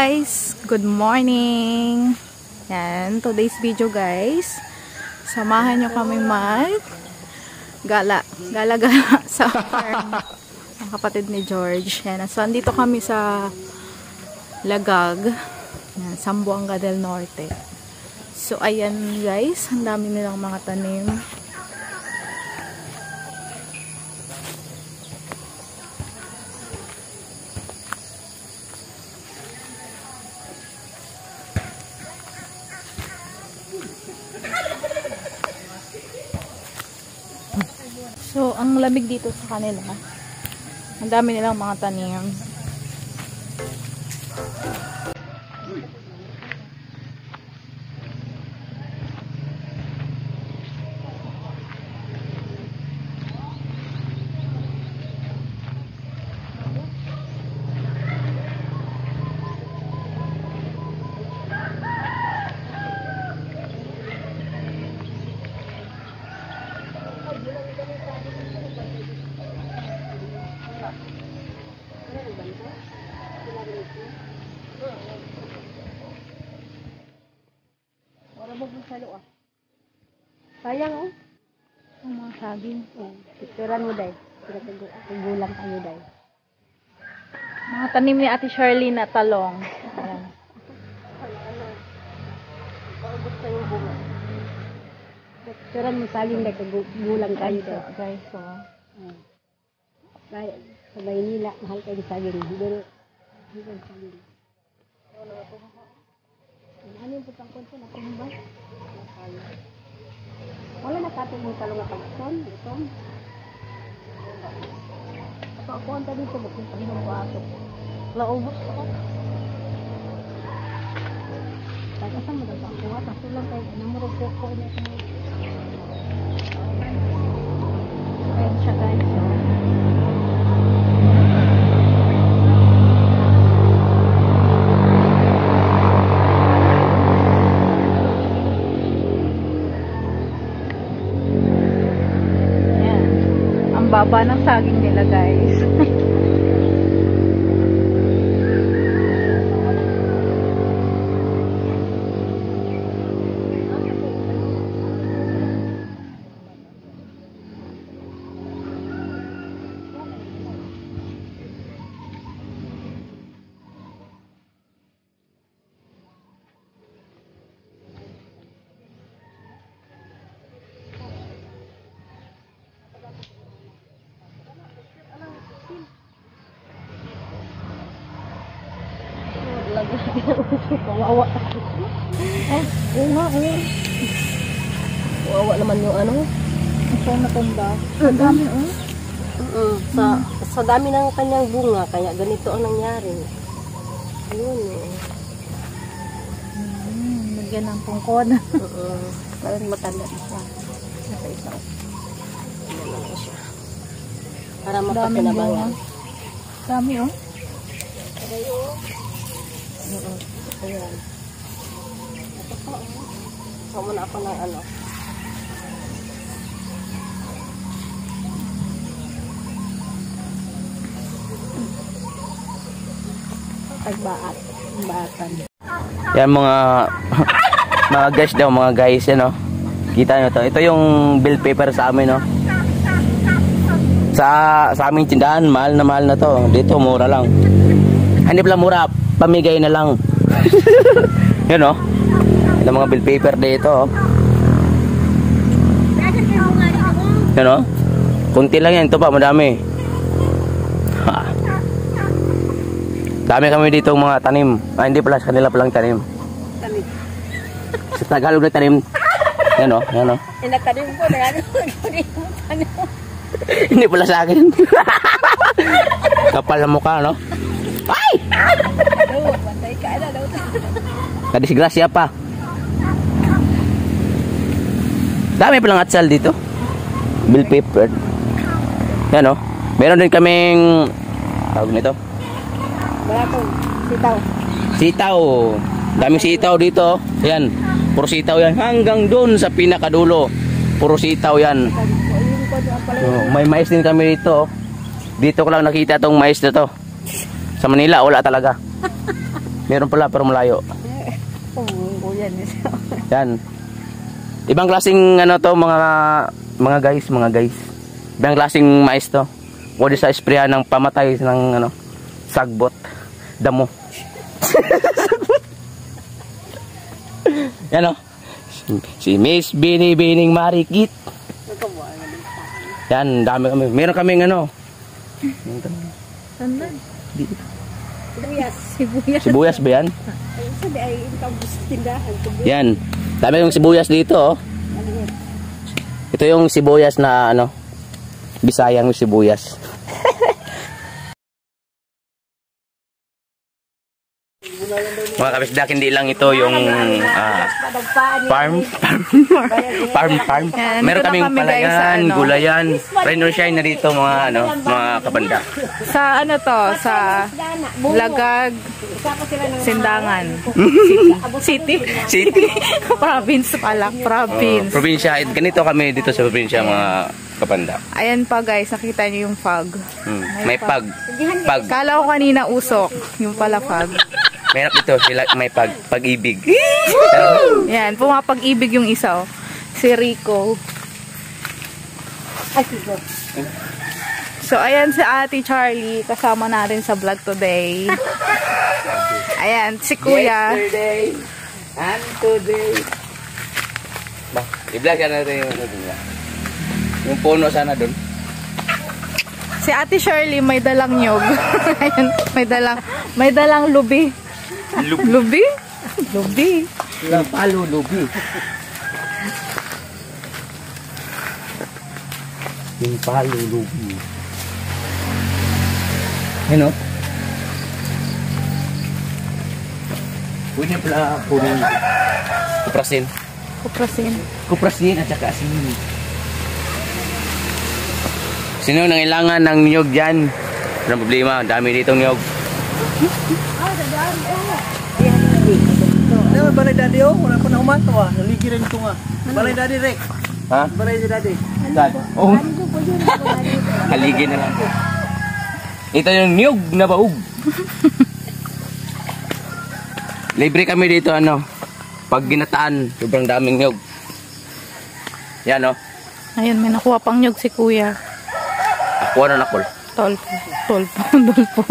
guys! Good morning! Yan, today's video guys. Samahan nyo kami mag gala. Gala-gala sa farm ng kapatid ni George. Yan, so andito kami sa Lagag. Yan, Sambuanga del Norte. So ayan guys, ang dami nilang mga tanim. So, ang lamig dito sa kanila. Ang dami nilang mga tanim. Salo ah. Sayang oh. Ang mga saging. Oh, picturean mo day. Pinagkugulang kayo day. Mga tanim ni Ate Charlene na talong. Ayan. Paubos na yung bunga. Picturean mo saling day. Kagulang kayo day. So, guys, so. Oh. Kaya, sa Maynila, mahal kayo sa saging. Pero, hindi kayo saging. Ano yung putang konso na kung ba? Wala na katong yung talong na pagson. Itong. Ako ako ang tabi ko. Bakit pag mo ako. Laubos ako. Kasama mo daw ako. Tapos lang kayo. Namurog ko ko na ito. Ayan siya guys. Baba ng saging nila guys. Kawawa. Ay, oo nga, oo. Kawawa naman yung ano. Ito natumba. Ang dami oh. Mm, sa sa dami ng kanyang bunga, kaya ganito ang nangyari. Ayun. eh. Hmm, Lagyan ng tungkod. Mm, parang matanda na siya. Nasa isa. Ayan lang siya. Para Daming mapakinabangan. bunga. Dami oh. Ayan. Ito po. oh. So, muna ako ng ano. Tagbaat. Baatan. Yan mga mga guys daw, mga guys yan oh. Kita nyo to. Ito yung bill paper sa amin oh. Sa sa aming tindahan, mahal na mahal na to. Dito mura lang. Hindi pala mura, pamigay na lang. yan oh. Ito mga bill paper dito oh. Yan oh. Kunti lang yan, ito pa madami. Dami kami dito mga tanim. Ah, hindi pala, sa kanila palang tanim. Kami. Sa Tagalog na tanim. Yan o, yan o. Inatanim ko na ano. Hindi pala sa akin. Kapal na mukha, no? Ay! Bantay ka na daw. Kadisgrasya pa. Dami palang atsal dito. Bill paper. Yan o. Meron din kaming tawag nito. Wala ko. Sitaw. Sitaw. Daming sitaw dito. Yan. Puro sitaw yan. Hanggang doon sa pinakadulo. Puro sitaw yan. Pala. Oh, may mais din kami dito. oh. Dito ko lang nakita tong mais na to. Sa Manila, wala talaga. Meron pala pero malayo. Oo, yan. Yan. Ibang klaseng ano to mga mga guys, mga guys. Ibang klaseng mais to. Pwede sa sprayan ng pamatay ng ano sagbot, damo. Yan o. Si Miss Bini Bining Marikit. Yan, dami kami. Meron kaming ano, Sandal. Sibuyas. Sibuyas. sibuyas ba yan? Ayun sabi ay gusto tindahan. Sibuyas. Yan. Dami yung sibuyas dito, oh. Ito yung sibuyas na ano, Bisayang sibuyas. Mga kabisdak, hindi lang ito yung ah, farm, farm, farm, farm. Yan, Meron na kaming kami, guys, palayan, ano. gulayan, rain or shine na dito mga ano, mga kabanda. Sa ano to? Sa Lagag, Sindangan. City. City. province pala. Oh, Province. probinsya, ganito kami dito sa probinsya mga kabanda. Ayan pa guys, nakita niyo yung fog. Hmm. May pag, pag, Kala ko kanina usok. Yung pala fog. Meron dito sila may pag pag-ibig. Yan, pumapag-ibig yung isa. oh. Si Rico. Ay, sigo. So, ayan si Ate Charlie. Kasama natin sa vlog today. Ayan, si Kuya. Yesterday and today. Ba, i-vlog ka natin yung ano dun ba? Yung puno sana dun. Si Ate Shirley may dalang nyog. ayan, may dalang, may dalang lubi. Lubi? Lubi. Yung palo lubi. Yung palo lubi. Ano? Pwede pala puno. Kuprasin. Kuprasin. Kuprasin at saka asin. Sino nang ilangan ng niyog dyan? Walang problema, dami ditong niyog. Ano ba balay daddy oh? Wala pa na umato ah. Naligi rin ko nga. Balay daddy Rek. Ha? Balay si daddy. Saan? Oh. Haligi na lang. Ito yung niyog na baog. Libre kami dito ano. Pag ginataan, sobrang daming niyog. Yan oh. Ayun, may nakuha pang nyog si Kuya. Ako na nakol. Tolpo. Tolpo. Dolpo.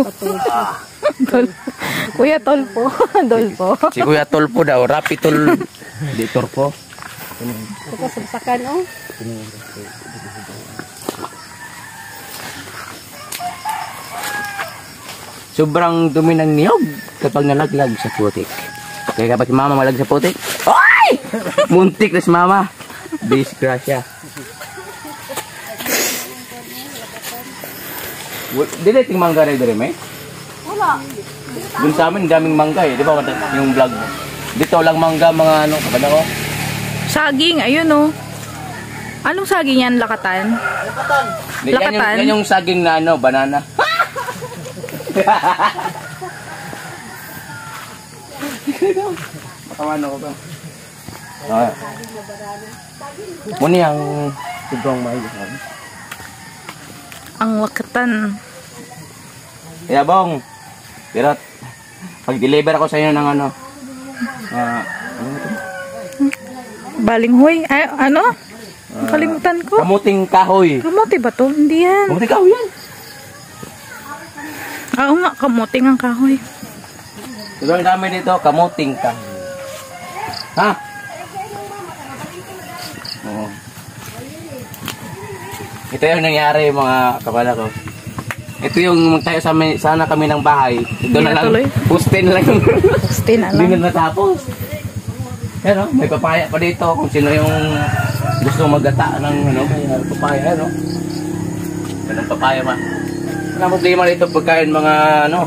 Dolpo. Kuya Tolpo. Dolpo. Si Kuya Tolpo daw, Rapitol. Di Torpo. Ito sabsakan oh. Sobrang dumi ng niyog kapag nalaglag sa putik. Kaya kapag si mama malag sa putik, Oy! Muntik na si mama. Disgrasya. Dili ting mangga rin may? Wala. Dun sa amin daming mangga eh, di ba yung vlog mo? Dito lang mangga mga ano, kapag ako. Saging. Ayun oh. Anong saging yan? Lakatan? Di, yan, yung, Lakatan? yan yung saging na ano, banana. Makaman ako ba? Okay. Muna yung sobrang mahal. Ang lakatan. Kaya bong, pero pag-deliver ako sa inyo ng ano, ah, ano ito? Balinghoy. Ay, ano? Kalimutan ko. kamuting kahoy. Kamote ba to? Hindi yan. Kamuting kahoy yan. Oo nga, kamote ang kahoy. Sobrang dami dito, kamuting kahoy. Ha? Oo. Ito yung nangyari mga kapala ko. Ito yung magtayo sa amin, sana kami ng bahay. Ito Hindi na lang. tuloy. Puste na lang. Stay na Hindi lang. na natapos. Yan o, may papaya pa dito kung sino yung gusto magata ng ano, may papaya, ano. Yan ang papaya ma. Wala problema dito pagkain mga ano,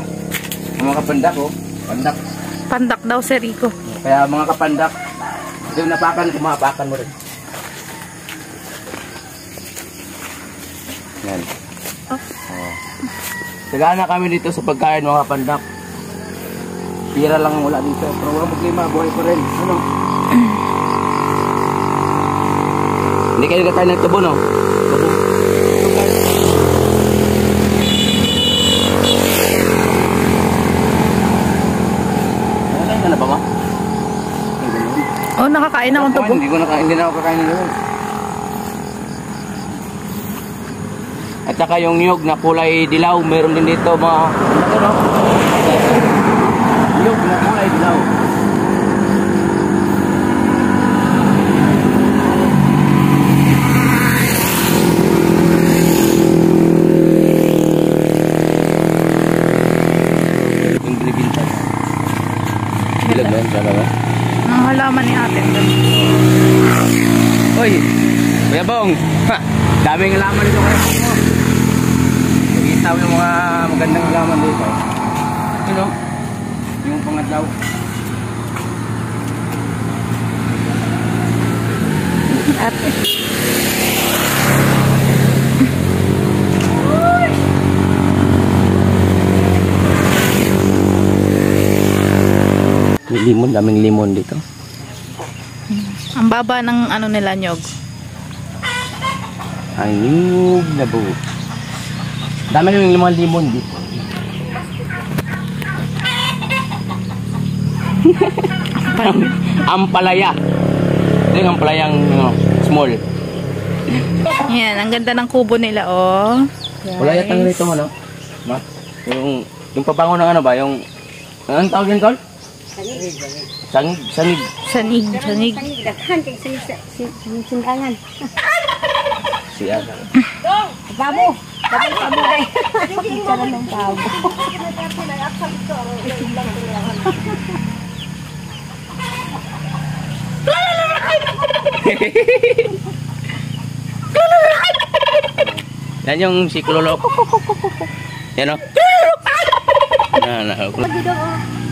mga kapandak oh. Pandak. Pandak daw si Rico. Kaya mga kapandak, yung napakan, kumapakan mo rin. Yan. Sagana kami dito sa pagkain mga pandak. Pira lang wala dito. Pero wala problema, buhay pa rin. Ano? Hindi kayo nagkakain ng tubo, no? Tubo. Nakakain na ba ma? Oo, oh, nakakain na akong tubo. Hindi ko nakain, hindi na ako kakain ng tubo. At saka yung niyog na kulay dilaw, meron din dito mga ano no? Niyog na kulay dilaw. Ba yun? Sana ba? Ang halaman ni ate. Hoy! Kuya Bong! Ha! Daming halaman dito kaya mo yung mga magandang halaman dito. You know? Yung pangatlaw. Ate. May limon, daming limon dito. Ang baba ng ano nila nyog. Ang nyug na buo. Dami rin yung mga limon dito. Ampalaya. Ito yung ampalayang ano, small. Yan, ang ganda ng kubo nila, oh. Wala yata nga rito ano? Ma? Yung, yung pabango ng ano ba? Yung, anong tawag yan, Carl? Sangig. Sangig. Sanig, sanig. Daghan kay sin sin sindangan. Si Aga. Babo. Babo babo ay. Cara ng babo. Yan yung si Kulolo. Yan o. Yan o. Dito oh.